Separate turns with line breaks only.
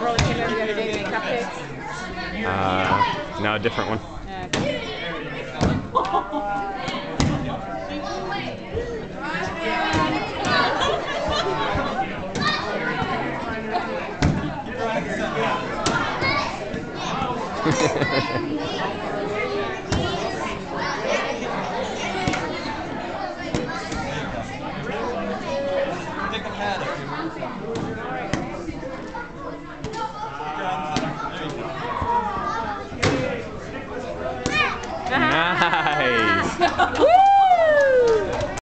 what came over the other day to make cupcakes?
Uh, no, a different one. Take a. Nice.